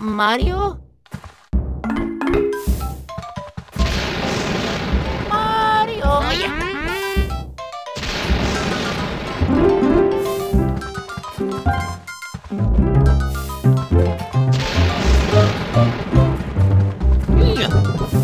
Mario? Yeah.